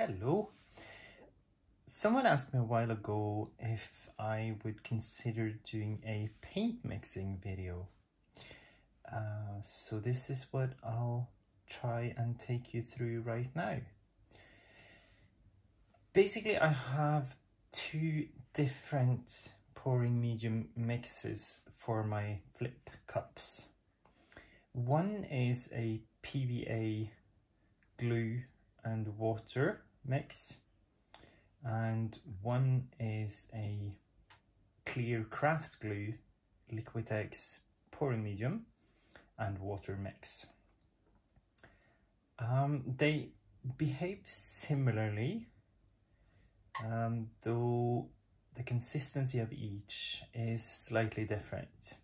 Hello. Someone asked me a while ago if I would consider doing a paint mixing video. Uh, so this is what I'll try and take you through right now. Basically, I have two different pouring medium mixes for my flip cups. One is a PVA glue and water mix and one is a clear craft glue Liquitex pouring medium and water mix. Um, they behave similarly um, though the consistency of each is slightly different.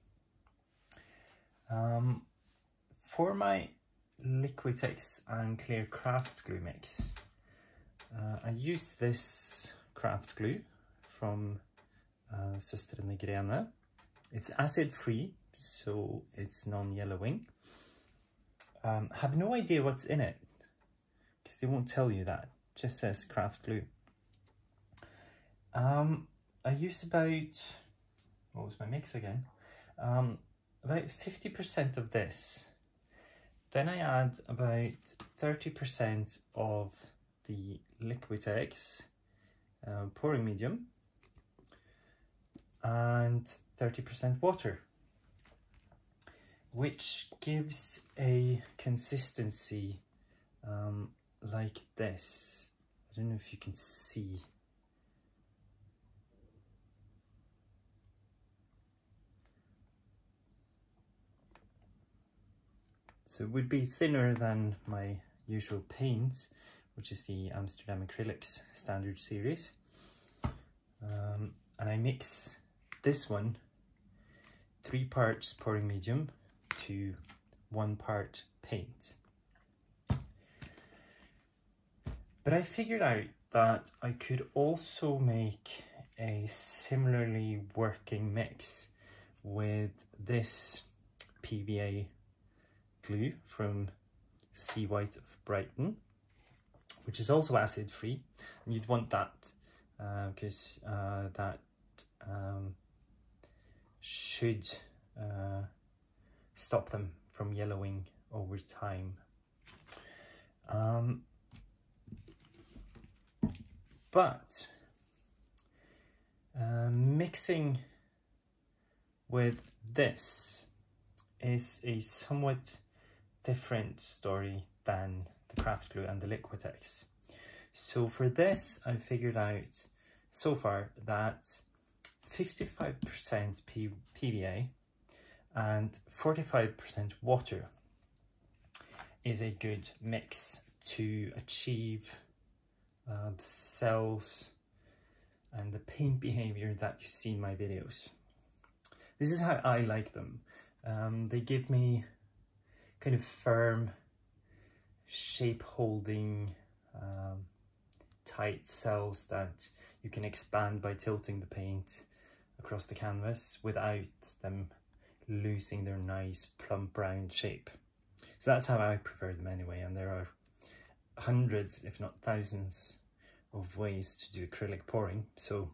Um, for my Liquitex and Clear Craft Glue mix, uh, I use this craft glue from uh, Søstrene Grene. It's acid free, so it's non-yellowing. Um, have no idea what's in it, because they won't tell you that. It just says craft glue. Um, I use about, what was my mix again? Um, about 50% of this. Then I add about 30% of the Liquitex uh, pouring medium and 30% water which gives a consistency um, like this. I don't know if you can see So it would be thinner than my usual paint, which is the Amsterdam Acrylics standard series. Um, and I mix this one, three parts pouring medium to one part paint. But I figured out that I could also make a similarly working mix with this PVA glue from Seawhite of Brighton, which is also acid free. And you'd want that because uh, uh, that um, should uh, stop them from yellowing over time. Um, but uh, mixing with this is a somewhat different story than the craft glue and the Liquitex. So for this, I figured out so far that 55% P PVA and 45% water is a good mix to achieve uh, the cells and the paint behavior that you see in my videos. This is how I like them. Um, they give me kind of firm, shape holding, um, tight cells that you can expand by tilting the paint across the canvas without them losing their nice plump brown shape. So that's how I prefer them anyway, and there are hundreds, if not thousands, of ways to do acrylic pouring. So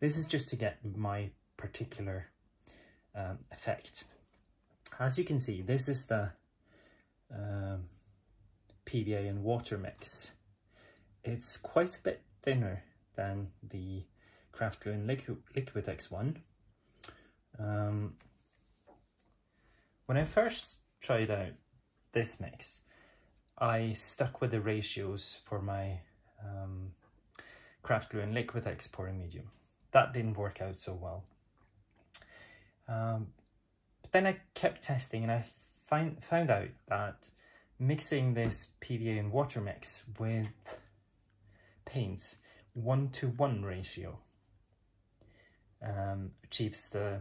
this is just to get my particular um, effect. As you can see, this is the um, PVA and water mix. It's quite a bit thinner than the Craft Glue and Liqu one. Um, when I first tried out this mix, I stuck with the ratios for my um, Craft Glue and Liquitex pouring medium. That didn't work out so well. Um, but then I kept testing and I find, found out that mixing this PVA and water mix with paints one to one ratio um, achieves the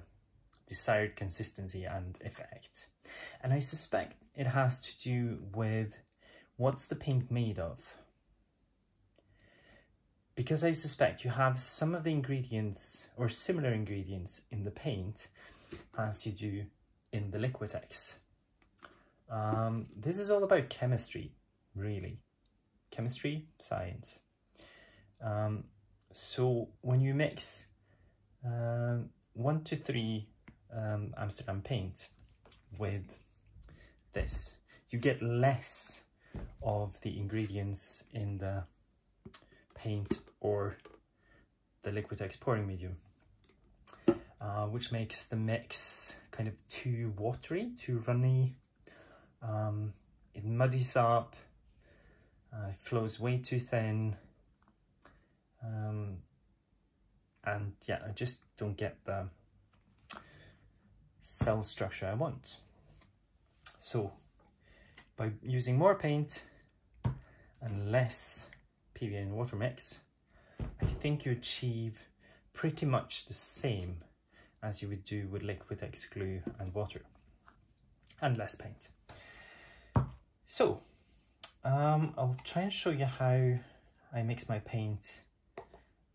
desired consistency and effect. And I suspect it has to do with what's the paint made of. Because I suspect you have some of the ingredients or similar ingredients in the paint as you do in the Liquitex. Um, this is all about chemistry, really. Chemistry, science. Um, so when you mix um, one to three um, Amsterdam paint with this, you get less of the ingredients in the paint or the Liquitex pouring medium, uh, which makes the mix kind of too watery, too runny. Um, it muddies up, uh, it flows way too thin. Um, and yeah, I just don't get the cell structure I want. So by using more paint and less PVA and water mix, I think you achieve pretty much the same as you would do with Liquitex glue and water and less paint. So um, I'll try and show you how I mix my paint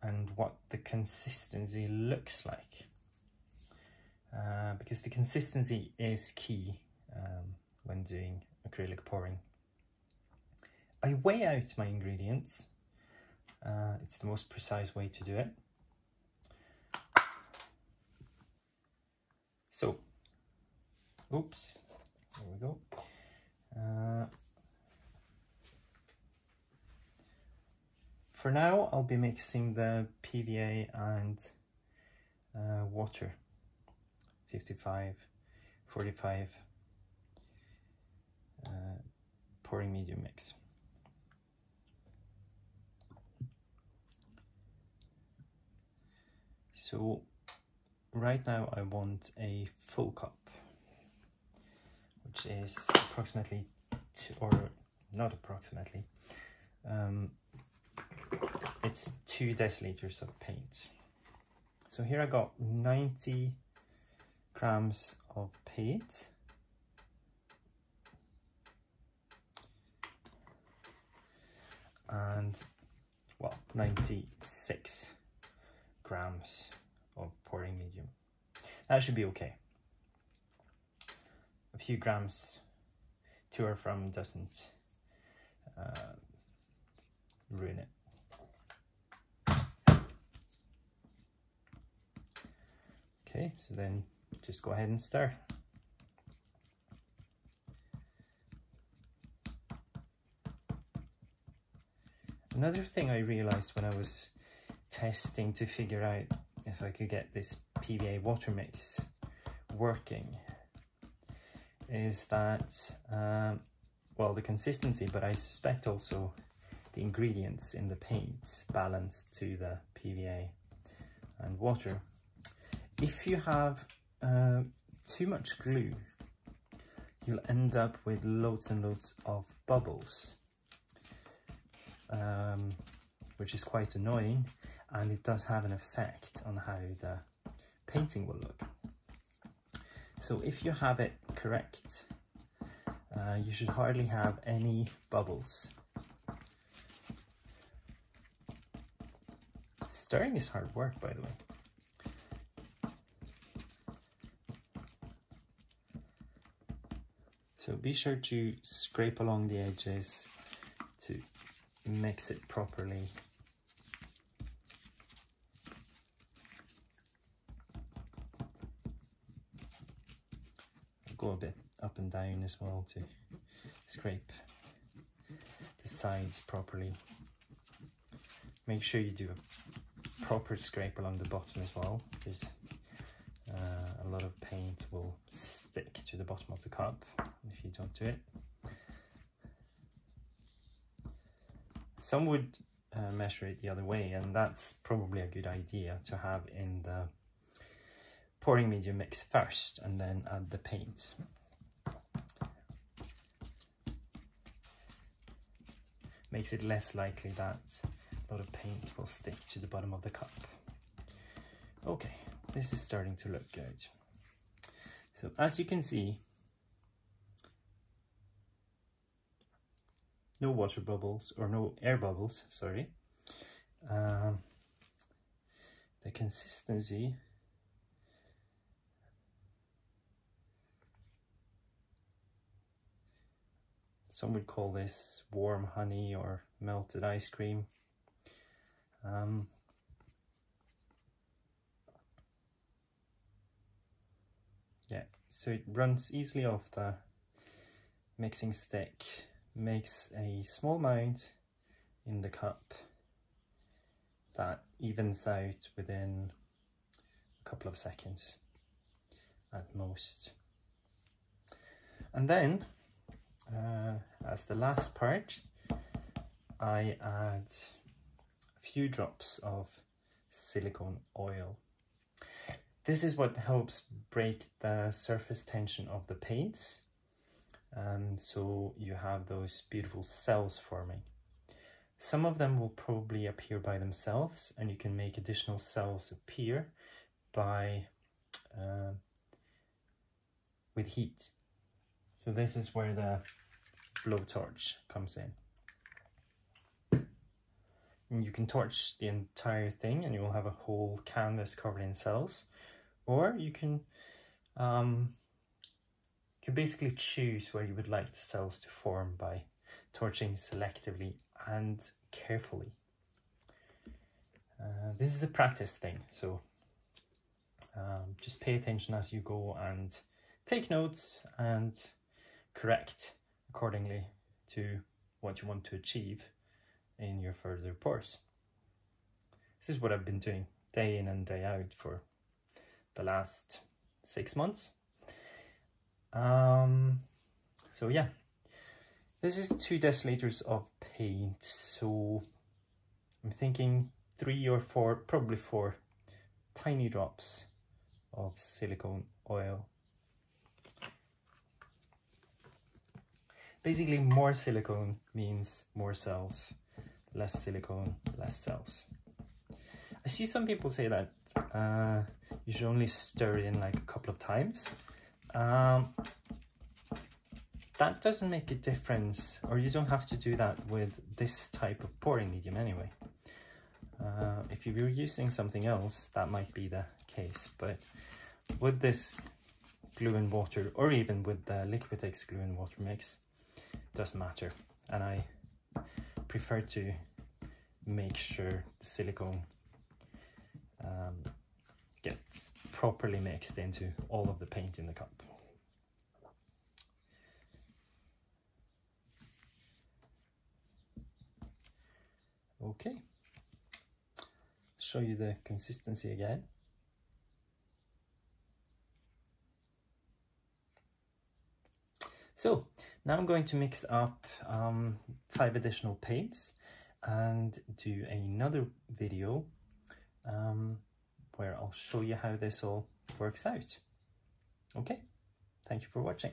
and what the consistency looks like. Uh, because the consistency is key um, when doing acrylic pouring. I weigh out my ingredients. Uh, it's the most precise way to do it. So, oops, there we go. Uh, for now, I'll be mixing the PVA and uh, water, 55, 45, uh, pouring medium mix. So right now I want a full cup, which is approximately, two, or not approximately, um, it's two deciliters of paint. So here I got 90 grams of paint. And well, 96 grams of pouring medium. That should be okay. Few grams to or from doesn't uh, ruin it. Okay, so then just go ahead and stir. Another thing I realized when I was testing to figure out if I could get this PVA water mix working is that, um, well, the consistency, but I suspect also the ingredients in the paint balanced to the PVA and water. If you have uh, too much glue, you'll end up with loads and loads of bubbles, um, which is quite annoying and it does have an effect on how the painting will look. So if you have it correct, uh, you should hardly have any bubbles. Stirring is hard work, by the way. So be sure to scrape along the edges to mix it properly. Go a bit up and down as well to scrape the sides properly. Make sure you do a proper scrape along the bottom as well because uh, a lot of paint will stick to the bottom of the cup if you don't do it. Some would uh, measure it the other way and that's probably a good idea to have in the pouring medium mix first and then add the paint. Makes it less likely that a lot of paint will stick to the bottom of the cup. Okay, this is starting to look good. So as you can see, no water bubbles or no air bubbles, sorry. Um, the consistency some would call this warm honey or melted ice cream. Um, yeah, so it runs easily off the mixing stick, makes a small mound in the cup that evens out within a couple of seconds at most. And then, uh, as the last part, I add a few drops of silicone oil. This is what helps break the surface tension of the paints. Um, so you have those beautiful cells forming. Some of them will probably appear by themselves and you can make additional cells appear by uh, with heat. So this is where the blowtorch comes in. And you can torch the entire thing and you will have a whole canvas covered in cells. Or you can, um, you can basically choose where you would like the cells to form by torching selectively and carefully. Uh, this is a practice thing, so um, just pay attention as you go and take notes and correct accordingly to what you want to achieve in your further pours. This is what I've been doing day in and day out for the last six months. Um, so yeah, this is two deciliters of paint, so I'm thinking three or four, probably four tiny drops of silicone oil. Basically, more silicone means more cells, less silicone, less cells. I see some people say that uh, you should only stir it in like a couple of times. Um, that doesn't make a difference, or you don't have to do that with this type of pouring medium anyway. Uh, if you were using something else, that might be the case, but with this glue and water, or even with the Liquitex glue and water mix, doesn't matter. And I prefer to make sure the silicone um, gets properly mixed into all of the paint in the cup. Okay, show you the consistency again. So now I'm going to mix up um, five additional paints and do another video um, where I'll show you how this all works out. Okay, thank you for watching.